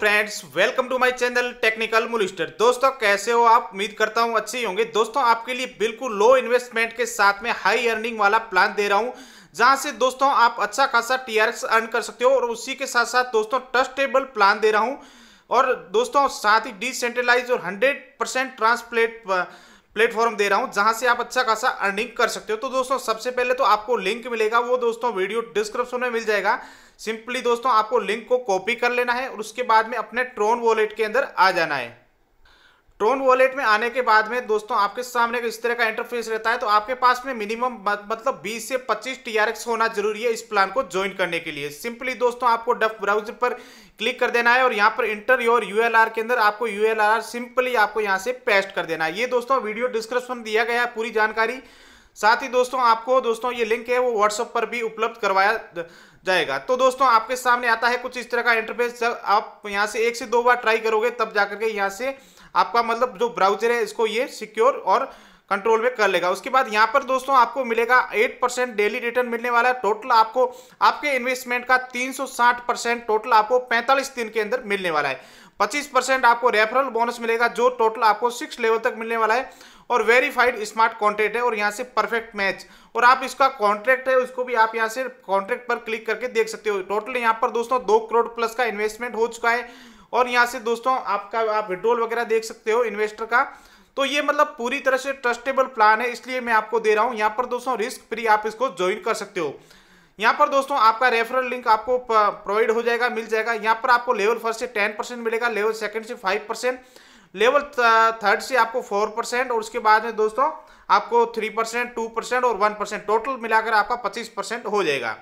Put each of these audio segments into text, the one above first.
Friends welcome to my channel technical मुलिस्टर दोस्तों, कैसे हो आप? उम्मीद करता हूँ अच्छे होंगे। दोस्तों, आपके लिए बिल्कुल लो इन्वेस्टमेंट के साथ में हाई अर्निंग वाला प्लान दे रहा हूँ, जहाँ से दोस्तों आप अच्छा खासा टीआरएक्स अर्न कर सकते हो और उसी के साथ साथ दोस्तों ट्रस्टेबल प्लान दे रहा हूँ। और दोस्तों, साथ ही डिसेंट्रलाइज और हंड्रेड परसेंट ट्रांसप्लेट प्लेटफॉर्म दे रहा हूँ, जहाँ से आप अच्छा खासा अर्निंग कर सकते हो। तो दोस्तों, सबसे पहले तो आपको लिंक मिलेगा, वो दोस्तों वीडियो डिस्क्रिप्शन में मिल जाएगा। सिंपली दोस्तों आपको लिंक को कॉपी कर लेना है और उसके बाद में अपने ट्रोन वॉलेट के अंदर आ जाना है। ट्रोन वॉलेट में आने के बाद में दोस्तों आपके सामने इस तरह का इंटरफेस रहता है तो आपके पास में मिनिमम मतलब 20 से 25 टीआरएक्स होना ज़रूरी है इस प्लान को ज्वाइन करने के लिए। सिंपली दोस्तों आपको डफ ब्राउज़र पर क्लिक कर देना है और यहाँ पर इंटर योर यूएलआर के अंदर आपको यूएलआर सिंपली आपको यहाँ से पेस्ट कर देना है। ये दोस्तों वीडियो डिस्क्रिप्शन दिया गया है, पूरी जानकारी। साथ ही दोस्तों आपको, दोस्तों ये लिंक है, वो व्हाट्सएप पर भी उपलब्ध करवाया जाएगा। तो दोस्तों, आपके सामने आता है कुछ इस तरह का इंटरफेस जब आप यहाँ से एक से दो बार ट्राई करोगे, तब जाकर के यहाँ से आपका मतलब जो ब्राउज़र है, इसको ये सिक्योर और कंट्रोल में कर लेगा। उसके बाद यहाँ पर दोस्तों, आपको मिलेगा एट परसेंट डेली रिटर्न मिलने वाला। है टोटल आपको, आपके इन्वेस्टमेंट का तीन परसेंट टोटल आपको पैंतालीस दिन के अंदर मिलने वाला है। पच्चीस परसेंट आपको रेफरल बोनस मिलेगा, जो टोटल आपको सिक्स लेवल तक मिलने वाला है। और वेरीफाइड स्मार्ट कॉन्ट्रैक्ट है और यहाँ से परफेक्ट मैच और आप इसका कॉन्ट्रैक्ट है, उसको भी आप यहाँ से कॉन्ट्रैक्ट पर क्लिक करके देख सकते हो। टोटल यहाँ पर दोस्तों दो करोड़ प्लस का इन्वेस्टमेंट हो चुका है। और यहाँ से दोस्तों आपका, आप विड्रोल वगैरह देख सकते हो इन्वेस्टर का। तो ये मतलब पूरी तरह से ट्रस्टेबल प्लान है, इसलिए मैं आपको दे रहा हूँ। यहाँ पर दोस्तों रिस्क फ्री आप इसको ज्वाइन कर सकते हो। यहाँ पर दोस्तों आपका रेफरल लिंक आपको प्रोवाइड हो जाएगा, मिल जाएगा। यहाँ पर आपको लेवल फ़र्स्ट से टेन परसेंट मिलेगा लेवल सेकंड से फाइव परसेंट लेवल थर्ड से आपको फोर परसेंट और उसके बाद में दोस्तों, आपको थ्री परसेंट टू परसेंट और वन परसेंट टोटल मिलाकर आपका पच्चीस परसेंट हो जाएगा।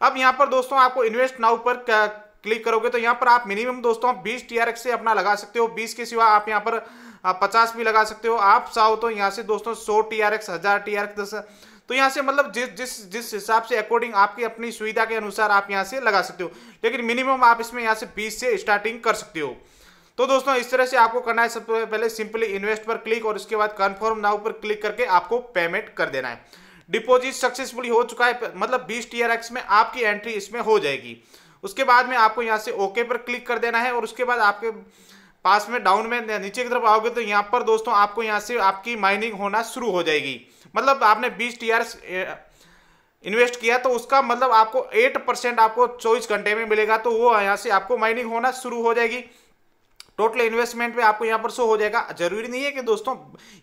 अब यहाँ पर दोस्तों, आपको इन्वेस्ट नाउ पर क्लिक करोगे तो यहाँ पर आप मिनिमम दोस्तों बीस टीआरएक्स से अपना लगा सकते हो। बीस के सिवा आप यहाँ पर पचास भी लगा सकते हो। आप चाहो तो यहाँ से दोस्तों, सौ टी आर एक्स हज़ार टी आर एक्स तो यहाँ से मतलब जिस जिस जिस हिसाब से अकॉर्डिंग आपकी अपनी सुविधा के अनुसार आप यहाँ से लगा सकते हो। लेकिन मिनिमम आप इसमें यहाँ से बीस से स्टार्टिंग कर सकते हो। तो दोस्तों, इस तरह से आपको करना है। सबसे पहले सिंपली इन्वेस्ट पर क्लिक और उसके बाद कन्फर्म नाउ पर क्लिक करके आपको पेमेंट कर देना है। डिपॉजिट सक्सेसफुली हो चुका है मतलब बीस टी में आपकी एंट्री इसमें हो जाएगी। उसके बाद में आपको यहाँ से ओके पर क्लिक कर देना है और उसके बाद आपके पास में डाउन में नीचे की तरफ़ आओगे तो यहाँ पर दोस्तों आपको यहाँ से आपकी माइनिंग होना शुरू हो जाएगी। मतलब आपने बीस टी इन्वेस्ट किया तो उसका मतलब आपको एट परसेंट आपको चौबीस घंटे में मिलेगा तो वो यहाँ से आपको माइनिंग होना शुरू हो जाएगी। टोटल इन्वेस्टमेंट में आपको यहाँ पर शो हो जाएगा। ज़रूरी नहीं है कि दोस्तों,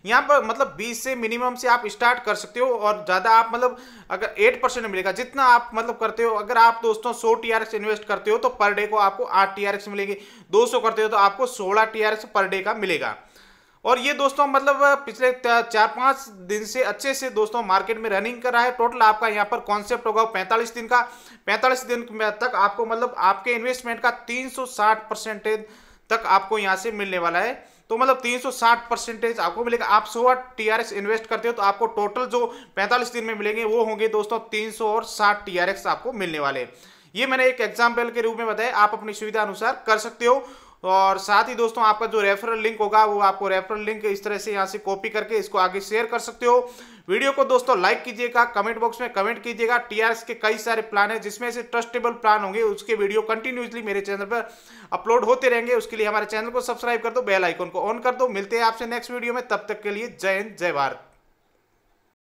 यहाँ पर मतलब 20 से मिनिमम से आप स्टार्ट कर सकते हो और ज़्यादा आप मतलब अगर 8 परसेंट मिलेगा, जितना आप मतलब करते हो, अगर आप दोस्तों 100 टी इन्वेस्ट करते हो तो पर डे को आपको 8 टी मिलेगी। 200 करते हो तो आपको 16 टी पर डे का मिलेगा। और ये दोस्तों मतलब पिछले चार पाँच दिन से अच्छे से दोस्तों मार्केट में रनिंग कर रहा है। टोटल आपका यहाँ पर कॉन्सेप्ट होगा पैंतालीस दिन का। पैंतालीस दिन तक आपको मतलब आपके इन्वेस्टमेंट का 360 परसेंटेज तक आपको यहाँ से मिलने वाला है। तो मतलब 360 परसेंटेज आपको मिलेगा। आप सौ टीआरएक्स इन्वेस्ट करते हो तो आपको टोटल जो 45 दिन में मिलेंगे, वो होंगे दोस्तों 300 और 60 टीआरएक्स आपको मिलने वाले ये मैंने एक एग्ज़ाम्पल के रूप में बताया, आप अपनी सुविधा अनुसार कर सकते हो। और साथ ही दोस्तों, आपका जो रेफरल लिंक होगा, वो आपको रेफरल लिंक इस तरह से यहाँ से कॉपी करके इसको आगे शेयर कर सकते हो। वीडियो को दोस्तों लाइक कीजिएगा कमेंट बॉक्स में कमेंट कीजिएगा। टीआरएस के कई सारे प्लान है, जिसमें से ट्रस्टेबल प्लान होंगे, उसके वीडियो कंटिन्यूसली मेरे चैनल पर अपलोड होते रहेंगे। उसके लिए हमारे चैनल को सब्सक्राइब कर दो बेल आइकन को ऑन कर दो। मिलते हैं आपसे नेक्स्ट वीडियो में, तब तक के लिए जय हिंद, जय भारत।